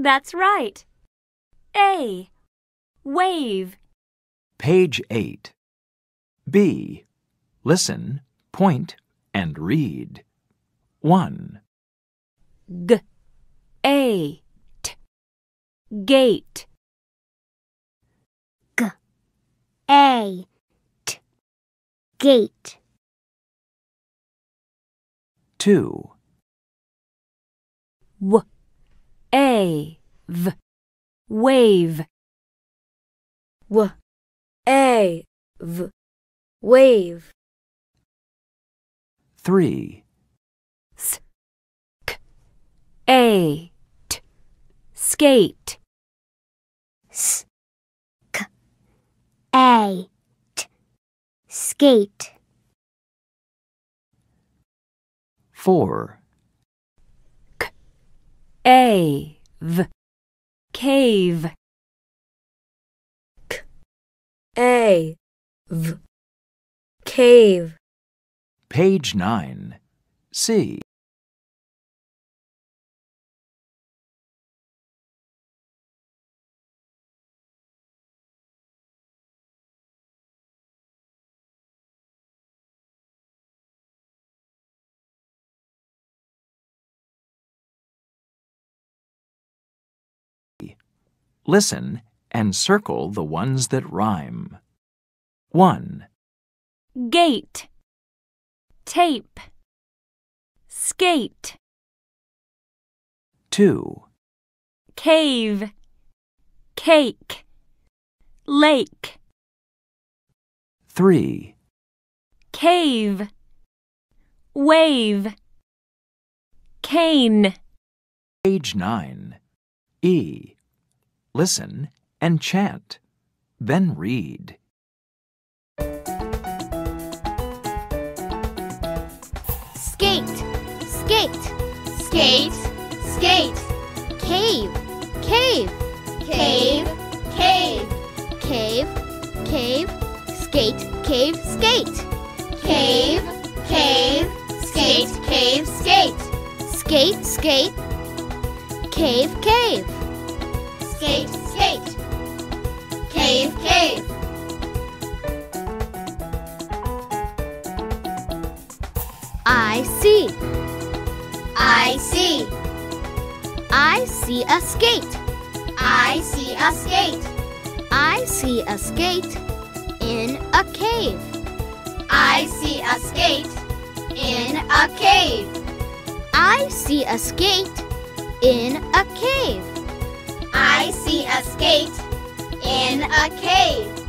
That's right. A. Wave. Page 8. B. Listen, point, and read. 1, G. A. T. Gate. A. T. Gate. 2, W. A. V. Wave. W A V wave 3, S. K. A. T. Skate. S. K. A. T. Skate. 4, A. V. Cave. A V cave Page 9. C. Listen and circle the ones that rhyme. 1, Gate. Tape. Skate. 2, Cave. Cake. Lake. 3, Cave. Wave. Cane. Page 9. E. Listen and chant. Then read. Skate. Skate. Skate. Skate. Cave. Cave. Cave. Cave. Cave. Cave. Skate. Cave. Skate. Cave. Cave. Skate. Cave. Skate. Skate. Skate. Cave. Cave. Skate. Skate. Cave. Cave. I see. I see. I see a skate. I see a skate. I see a skate in a cave. I see a skate in a cave. I see a skate in a cave. I see a skate in a cave.